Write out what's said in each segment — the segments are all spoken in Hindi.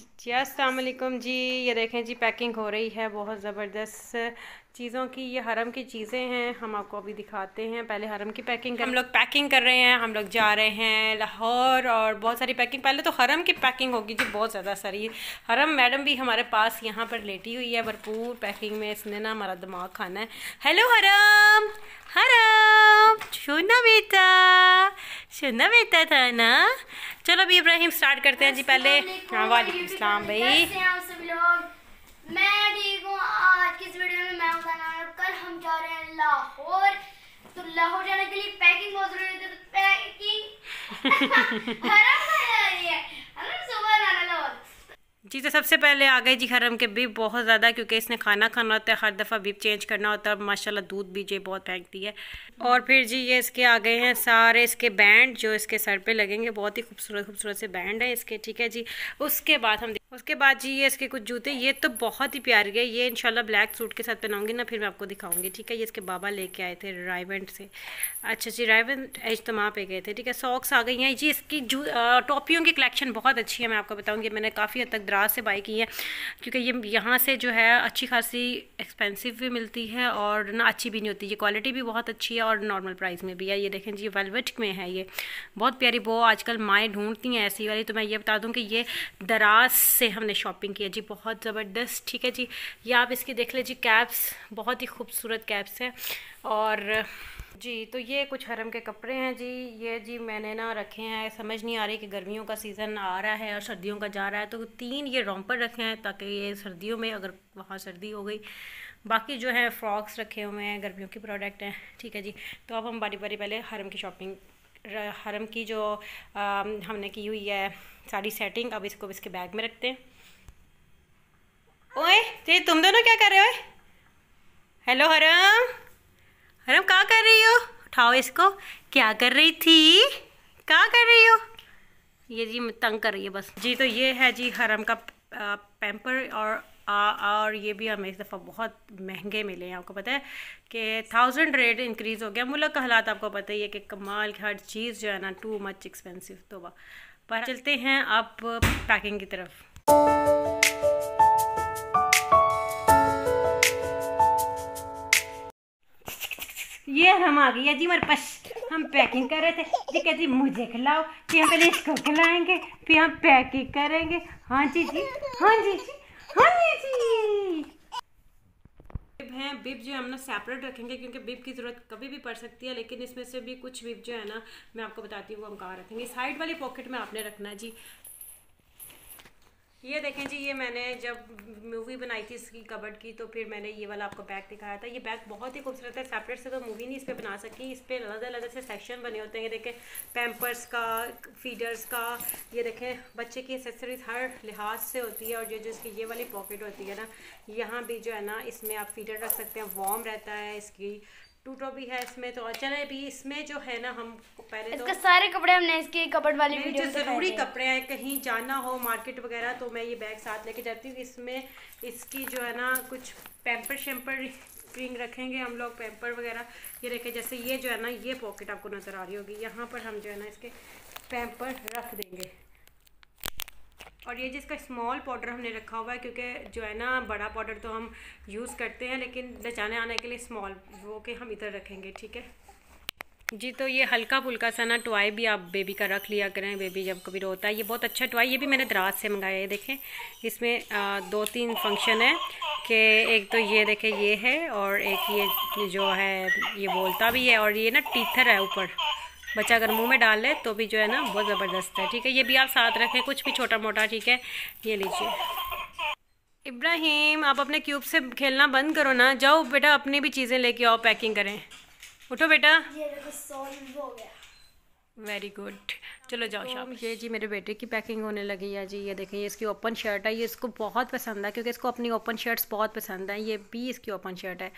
जी, अस्सलाम वालेकुम जी। ये देखें जी, पैकिंग हो रही है बहुत ज़बरदस्त। चीज़ों की ये हरम की चीज़ें हैं, हम आपको अभी दिखाते हैं। पहले हरम की पैकिंग कर। हम लोग पैकिंग कर रहे हैं, हम लोग जा रहे हैं लाहौर और बहुत सारी पैकिंग। पहले तो हरम की पैकिंग होगी जी, बहुत ज़्यादा सारी। हरम मैडम भी हमारे पास यहाँ पर लेटी हुई है भरपूर पैकिंग में। इसने ना हमारा दिमाग खाना है। हेलो हरम हरम। सुना बेटा सुना बेटा था ना। चलो अभी इब्राहिम स्टार्ट करते हैं जी पहले। वाले वालेकुम सलाम भाई। मैं ठीक हूँ। आज की इस वीडियो में मैं कल हम जा रहे हैं लाहौर। तो लाहौर जाने के लिए पैकिंग बहुत ज़रूरी है तो पैकिंग हरम जा रही है हमें सुबह जाना लाहौर जी तो सबसे पहले आ गए जी हरम के बीप बहुत ज़्यादा, क्योंकि इसने खाना खाना होता है, हर दफ़ा बीप चेंज करना होता है माशाल्लाह दूध भी जी बहुत फेंकती है। और फिर जी ये इसके आ गए हैं सारे इसके बैंड, जो इसके सर पे लगेंगे, बहुत ही खूबसूरत खूबसूरत से बैंड है इसके, ठीक है जी। उसके बाद हम उसके बाद जी, ये इसके कुछ जूते, ये तो बहुत ही प्यारे गए ये इंशाल्लाह ब्लैक सूट के साथ पहनाऊँगी ना, फिर मैं आपको दिखाऊँगी, ठीक है? ये इसके बाबा लेके आए थे रायवेंट से। अच्छा जी रायवेंट इज्तमा पे गए थे, ठीक है? सॉक्स आ गई हैं। जी, इसकी जू टॉपियों की कलेक्शन बहुत अच्छी है, मैं आपको बताऊँगी। मैंने काफ़ी हद तक दराज से बाई की है, क्योंकि ये यहाँ से जो है, अच्छी खासी एक्सपेंसिव भी मिलती है और ना अच्छी भी नहीं होती। ये क्वालिटी भी बहुत अच्छी है और नॉर्मल प्राइस में भी है। ये देखें जी वेलवेट में है ये। बहुत प्यारी, वो आजकल माएँ ढूंढती हैं ऐसी वाली तो मैं ये बता दूँ कि ये दराज से हमने शॉपिंग की है जी, बहुत ज़बरदस्त, ठीक है जी। ये आप इसकी देख लीजिए कैप्स बहुत ही खूबसूरत कैप्स हैं। और, जी तो ये कुछ हरम के कपड़े हैं जी। ये जी मैंने ना रखे हैं, समझ नहीं आ रही कि गर्मियों का सीज़न आ रहा है और सर्दियों का जा रहा है। तो तीन ये रोम्पर रखे हैं ताकि ये सर्दियों में अगर वहाँ सर्दी हो गई। बाकी जो है फ्रॉक्स रखे हुए हैं, गर्मियों के प्रोडक्ट हैं, ठीक है जी। तो अब हम बारी बारी पहले हरम की शॉपिंग हरम की जो आ, हमने की हुई है सारी सेटिंग अब इसको इसके बैग में रखते हैं। ओए ते तुम दोनों क्या कर रहे हो? हेलो हरम। हरम कहाँ कर रही हो? उठाओ इसको। क्या कर रही थी? क्या कर रही हो? ये जी तंग कर रही है बस। जी तो ये है जी हरम का पैम्पर और और ये भी हमें इस दफ़ा बहुत महँगे मिले हैं, आपको पता है कि थाउज़ेंड रेट इंक्रीज़ हो गया। मुल्क का हालात आपको पता ही है कि कमाल की हर चीज़ जो है ना टू मच एक्सपेंसिव तो वह पर चलते हैं आप पैकिंग की तरफ़। ये हम आ गई जी हमारे पास। हम पैकिंग कर रहे थे। जी कहती, मुझे खिलाओ फिर हम पहले इसको खिलाएँगे, फिर हम पैकिंग करेंगे। हाँ जी जी हाँ जी। बिब हैं बिब जो हम ना सेपरेट रखेंगे क्योंकि बिब की ज़रूरत कभी भी पड़ सकती है, लेकिन इसमें से भी कुछ बिब जो है ना, मैं आपको बताती हूँ, वो हम कहाँ रखेंगे? साइड वाली पॉकेट में आपने रखना है, जी। ये देखें जी, ये मैंने जब मूवी बनाई थी इसकी कबर्ड की तो फिर मैंने ये वाला आपको बैग दिखाया था। ये बैग बहुत ही खूबसूरत है सेपरेट से तो मूवी नहीं इस पर बना सकी इस पर अलग अलग से सेक्शन बने होते हैं। ये देखें पैम्पर्स का फीडर्स का, ये देखें, बच्चे की एसेसरीज हर लिहाज से होती है और जो जिसकी ये वाली पॉकेट होती है ना, यहाँ भी जो है ना, इसमें आप फीडर रख सकते हैं। वार्म रहता है, इसकी टूटो भी है इसमें तो चले भी इसमें जो है ना हम पहले तो सारे कपड़े हमने इसके कपड़ वाली वीडियो जो ज़रूरी कपड़े हैं कहीं जाना हो मार्केट वगैरह तो मैं ये बैग साथ लेके जाती हूँ। इसमें इसकी जो है ना कुछ पैम्पर शैम्पर स्प्रिंग रखेंगे हम लोग पैम्पर वगैरह ये रखे। जैसे ये जो है ना ये पॉकेट आपको नज़र आ रही होगी। यहाँ पर हम जो है ना इसके पैम्पर रख देंगे। और ये जिसका स्मॉल पाउडर हमने रखा हुआ है क्योंकि जो है ना बड़ा पाउडर तो हम यूज़ करते हैं लेकिन बचाने आने के लिए स्मॉल वो के हम इधर रखेंगे ठीक है? जी तो ये हल्का फुल्का सा ना टॉय भी आप बेबी का रख लिया करें बेबी जब कभी रोता है ये बहुत अच्छा टॉय ये भी मैंने दराज से मंगाया है देखें इसमें आ, दो तीन फ़ंक्शन है कि एक तो ये देखें ये है और एक ये जो है ये बोलता भी है और ये ना टीथर है ऊपर। बच्चा अगर मुँह में डाल ले तो भी जो है ना बहुत ज़बरदस्त है, ठीक है? ये भी आप साथ रखें, कुछ भी छोटा मोटा ठीक है? ये लीजिए। इब्राहिम, आप अपने क्यूब से खेलना बंद करो ना। जाओ बेटा, अपनी भी चीज़ें लेके आओ, पैकिंग करें। उठो बेटा। वेरी गुड चलो जाओ शाम ये जी मेरे बेटे की पैकिंग होने लगी है जी। ये देखें ये इसकी ओपन शर्ट है। ये इसको बहुत पसंद है क्योंकि इसको अपनी ओपन शर्ट्स बहुत पसंद है। ये भी इसकी ओपन शर्ट है।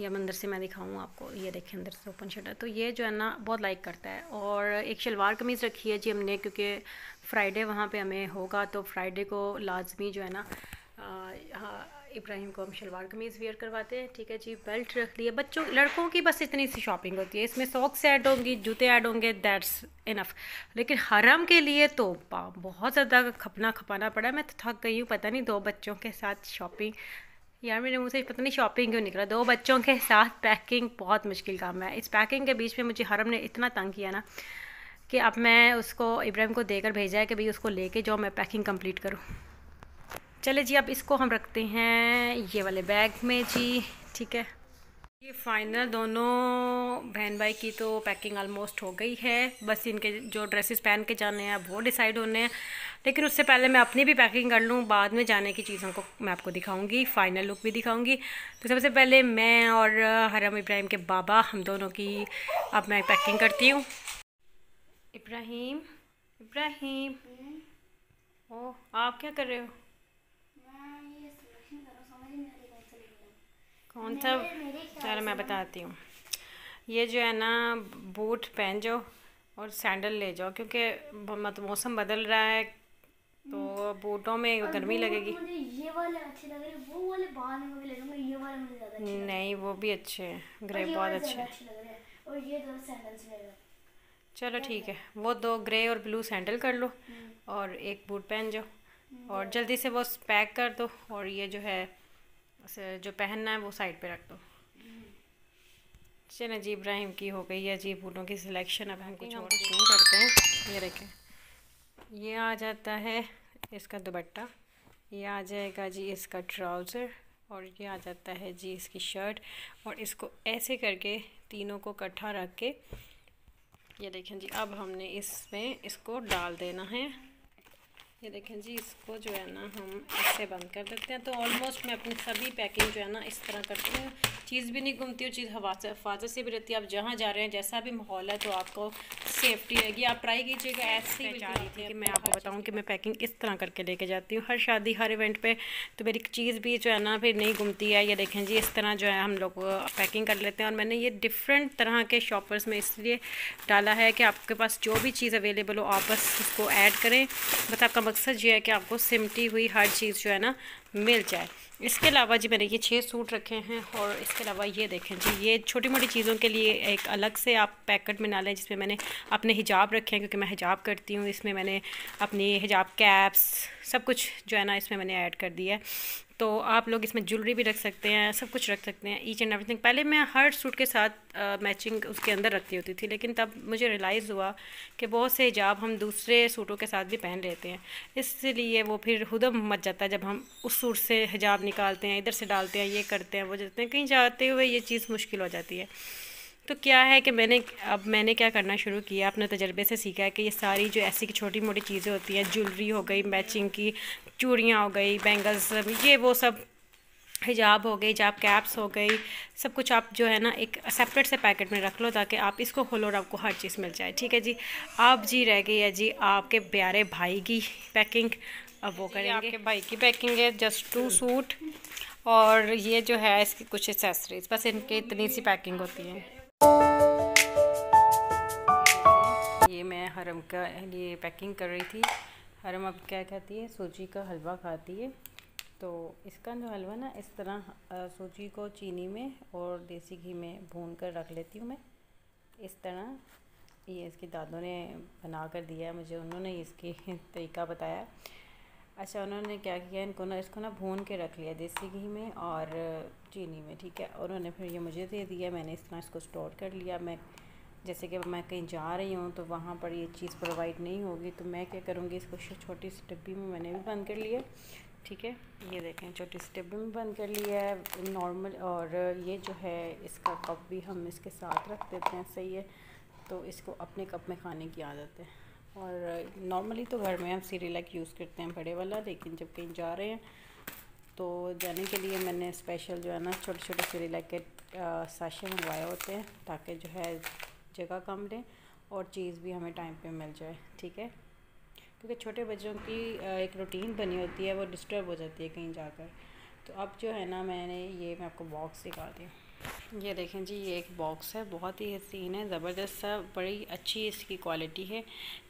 ये अंदर से मैं दिखाऊँ आपको। ये देखें अंदर से ओपन शर्ट है। तो ये जो है ना बहुत लाइक करता है। और एक शलवार कमीज़ रखी है जी हमने क्योंकि फ्राइडे वहाँ पर हमें होगा। तो फ्राइडे को लाजमी जो है ना इब्राहिम को हम शलवार कमीज़ वेयर करवाते हैं। ठीक है जी बेल्ट रख लिया बच्चों, लड़कों की बस इतनी सी शॉपिंग होती है। इसमें सॉक्स ऐड होंगी, जूते ऐड होंगे दैट्स इनफ लेकिन हरम के लिए तो बहुत ज़्यादा खपना खपाना पड़ा। मैं तो थक गई हूँ, पता नहीं दो बच्चों के साथ शॉपिंग यार, मेरे मुँह से पता नहीं शॉपिंग क्यों निकला। दो बच्चों के साथ पैकिंग बहुत मुश्किल काम है। इस पैकिंग के बीच में मुझे हरम ने इतना तंग किया ना कि अब मैं उसको, इब्राहिम को देकर भेजा है कि भाई उसको लेके जाओ, मैं पैकिंग कंप्लीट करूँ। चले जी, अब इसको हम रखते हैं ये वाले बैग में जी, ठीक है। ये फाइनल दोनों बहन भाई की तो पैकिंग ऑलमोस्ट हो गई है। बस इनके जो ड्रेसेस पहन के जाने हैं वो डिसाइड होने हैं। लेकिन उससे पहले मैं अपनी भी पैकिंग कर लूँ, बाद में जाने की चीज़ों को मैं आपको दिखाऊँगी फाइनल लुक भी दिखाऊँगी। तो सबसे पहले मैं और हरम इब्राहिम के बाबा, हम दोनों की अब मैं पैकिंग करती हूँ। इब्राहिम इब्राहिम। ओ आप क्या कर रहे हो? कौन सा चलो मैं बताती हूँ। ये जो है ना बूट पहन जाओ और सैंडल ले जाओ क्योंकि मतलब मौसम बदल रहा है तो बूटों में गर्मी लगेगी। ये वाले अच्छे लग रहे वो वाले बाद में भी ये वाले मुझे ज़्यादा अच्छे नहीं वो भी अच्छे हैं ग्रे बहुत अच्छे हैं। और ये दो सैंडल्स ले लो चलो ठीक है वो दो ग्रे और ब्लू सैंडल कर लो और एक बूट पहन जाओ। और जल्दी से वो पैक कर दो और ये जो है जो पहनना है वो साइड पे रख दो। चलें जी इब्राहिम की हो गई है जी बूटों की सिलेक्शन अब हम कुछ और क्यों करते हैं। ये देखें ये आ जाता है इसका दुपट्टा। ये आ जाएगा जी इसका ट्राउज़र और ये आ जाता है जी इसकी शर्ट और इसको ऐसे करके तीनों को इकट्ठा रख के ये देखें जी अब हमने इसमें इसको डाल देना है। ये देखें जी इसको जो है ना हम इससे बंद कर देते हैं। तो ऑलमोस्ट मैं अपनी सभी पैकिंग जो है ना इस तरह करती हूँ। चीज़ भी नहीं घूमती और चीज़ हवा से हिफाजत से भी रहती है। आप जहाँ जा रहे हैं जैसा भी माहौल है तो आपको सेफ्टी रहेगी। आप ट्राई कीजिएगा ऐसे ही चाह रही थी कि मैं आपको बताऊँ कि मैं पैकिंग इस तरह करके लेके जाती हूँ। हर शादी हर इवेंट पर तो मेरी चीज़ भी जो है ना फिर नहीं घूमती है। ये देखें जी इस तरह जो है हम लोग पैकिंग कर लेते हैं। और मैंने ये डिफरेंट तरह के शॉपर्स में इसलिए डाला है कि आपके पास जो भी चीज़ अवेलेबल हो आप बस उसको ऐड करें। बस आपका मकसद ये है कि आपको सिमटी हुई हर चीज़ जो है ना मिल जाए। इसके अलावा जी मैंने ये छः सूट रखे हैं और इसके अलावा ये देखें जी ये छोटी मोटी चीज़ों के लिए एक अलग से आप पैकेट में ना लें जिसमें मैंने अपने हिजाब रखे हैं क्योंकि मैं हिजाब करती हूँ। इसमें मैंने अपनी हिजाब कैप्स सब कुछ जो है ना इसमें मैंने ऐड कर दिया है। तो आप लोग इसमें ज्वेलरी भी रख सकते हैं सब कुछ रख सकते हैं ईच एंड एवरीथिंग पहले मैं हर सूट के साथ आ, मैचिंग उसके अंदर रखती होती थी लेकिन तब मुझे रियलाइज़ हुआ कि बहुत से हिजाब हम दूसरे सूटों के साथ भी पहन लेते हैं। इसलिए वो फिर हुदम मच जाता है जब हम उस सूट से हिजाब निकालते हैं, इधर से डालते हैं, ये करते हैं, वो जाते हैं। कहीं जाते हुए ये चीज़ मुश्किल हो जाती है। तो क्या है कि मैंने, अब मैंने क्या करना शुरू किया, अपने तजर्बे से सीखा है कि ये सारी जो ऐसी की छोटी मोटी चीज़ें होती हैं, ज्वेलरी हो गई, मैचिंग की, चूड़ियाँ हो गई, बैंगल्स, ये वो सब हिजाब हो गई हिजाब कैप्स हो गई, सब कुछ आप जो है ना एक सेपरेट से पैकेट में रख लो ताकि आप इसको खोलो और आपको हर चीज़ मिल जाए। ठीक है जी? आप जी रह गई है जी आपके प्यारे भाई की पैकिंग अब वो करेंगे। आपके भाई की पैकिंग है जस्ट टू सूट और ये जो है इसकी कुछ एसेसरीज बस इनकी इतनी सी पैकिंग होती है। ये मैं हरम का लिए पैकिंग कर रही थी। हरम अब क्या कहती है? सूजी का हलवा खाती है। तो इसका जो हलवा ना इस तरह सूजी को चीनी में और देसी घी में भून कर रख लेती हूँ मैं। इस तरह ये इसकी दादों ने बना कर दिया है मुझे उन्होंने इसकी तरीका बताया। अच्छा उन्होंने क्या किया, इनको ना, इसको ना भून के रख लिया देसी घी में और चीनी में, ठीक है? उन्होंने फिर ये मुझे दे दिया, मैंने इस तरह इसको स्टोर कर लिया। मैं, जैसे कि मैं कहीं जा रही हूँ तो वहाँ पर ये चीज़ प्रोवाइड नहीं होगी तो मैं क्या करूँगी, इसको छोटी सी डब्बी में मैंने भी बंद कर लिया, ठीक है? ये देखें, छोटी सी डब्बी में बंद कर लिया है नॉर्मल और ये जो है, इसका कप भी हम इसके साथ रख देते हैं, सही है? तो इसको अपने कप में खाने की आदत है। और नॉर्मली तो घर में हम सीरीलैक यूज़ करते हैं बड़े वाला, लेकिन जब कहीं जा रहे हैं तो जाने के लिए मैंने स्पेशल जो है ना छोटे छोटे सीरीलैक के साशे मंगवाए होते हैं, ताकि जो है जगह कम लें और चीज़ भी हमें टाइम पे मिल जाए, ठीक है? क्योंकि छोटे बच्चों की एक रूटीन बनी होती है, वो डिस्टर्ब हो जाती है कहीं जाकर। तो अब जो है ना, मैंने ये मैं आपको बॉक्स दिखा दी। ये देखें जी, ये एक बॉक्स है, बहुत ही हसीन है, ज़बरदस्त सा, बड़ी अच्छी इसकी क्वालिटी है।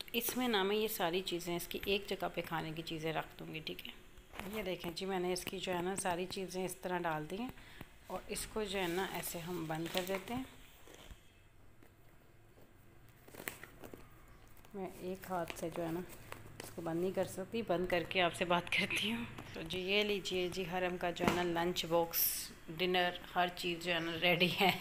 तो इसमें ना मैं ये सारी चीज़ें, इसकी एक जगह पे खाने की चीज़ें रख दूँगी, ठीक है? ये देखें जी, मैंने इसकी जो है ना, सारी चीज़ें इस तरह डाल दी हैं और इसको जो है ना, ऐसे हम बंद कर देते हैं। मैं एक हाथ से जो है ना, इसको बंद नहीं कर सकती, बंद करके आपसे बात करती हूँ। तो जी, ये लीजिए जी, हरम का जो है ना लंच बॉक्स डिनर, हर चीज़ जो है ना रेडी है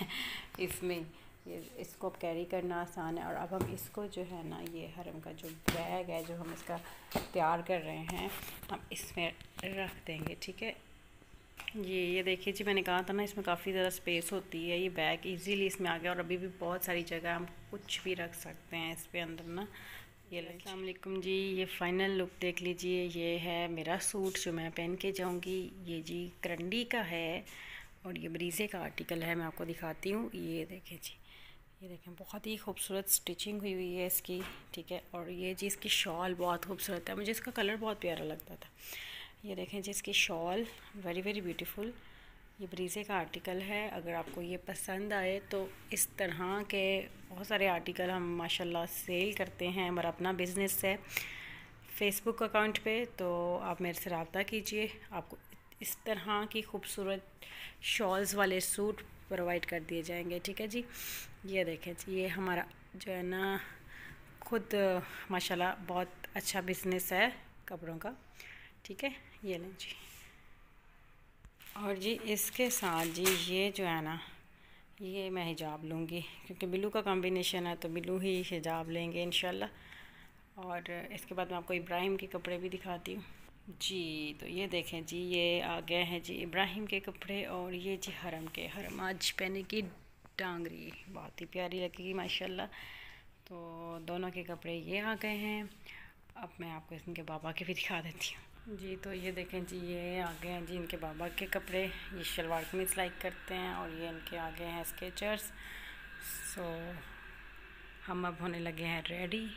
इसमें। ये इसको कैरी करना आसान है और अब हम इसको जो है ना, ये हरम का जो बैग है, जो हम इसका तैयार कर रहे हैं, हम इसमें रख देंगे, ठीक है? ये ये देखिए जी, मैंने कहा था ना, इसमें काफ़ी ज़्यादा स्पेस होती है, ये बैग इजीली इसमें आ गया और अभी भी बहुत सारी जगह हम कुछ भी रख सकते हैं इस पर अंदर ना। ये अलकुम जी, ये फ़ाइनल लुक देख लीजिए, ये है मेरा सूट जो मैं पहन के जाऊँगी। ये जी, करंडी का है। और ये ब्रीज़े का आर्टिकल है, मैं आपको दिखाती हूँ। ये देखें जी, ये देखें, बहुत ही खूबसूरत स्टिचिंग हुई हुई है इसकी, ठीक है? और ये जी इसकी शॉल बहुत खूबसूरत है, मुझे इसका कलर बहुत प्यारा लगता था। ये देखें जी इसकी शॉल वेरी वेरी ब्यूटीफुल ये ब्रीज़े का आर्टिकल है। अगर आपको ये पसंद आए तो इस तरह के बहुत सारे आर्टिकल हम माशाल्लाह सेल करते हैं, हमारा अपना बिज़नेस है। फेसबुक अकाउंट पे तो आप मेरे से रबता कीजिए, आपको इस तरह की खूबसूरत शॉल्स वाले सूट प्रोवाइड कर दिए जाएँगे, ठीक है जी? ये देखें जी, ये हमारा जो है ना, खुद, माशाल्लाह बहुत अच्छा बिज़नेस है कपड़ों का, ठीक है? ये लें जी। और जी इसके साथ जी ये जो है ना, ये मैं हिजाब लूँगी, क्योंकि बिलू का कॉम्बिनेशन है तो बिलू ही हिजाब लेंगे इन और इसके बाद मैं आपको इब्राहिम के कपड़े भी दिखाती हूँ। जी तो ये देखें जी, ये आ गए हैं जी इब्राहिम के कपड़े और ये जी हरम के हरम। आज पहने की डांगरी, बहुत ही प्यारी लगेगी, माशाल्लाह। तो दोनों के कपड़े ये आ गए हैं। अब मैं आपको इनके बाबा के भी दिखा देती हूँ। जी तो ये देखें जी, ये आ गए हैं जी इनके बाबा के कपड़े। ये शलवार कमीज लाइक करते हैं और ये इनके आगे हैं स्केचर्स। सो हम अब होने लगे हैं रेडी।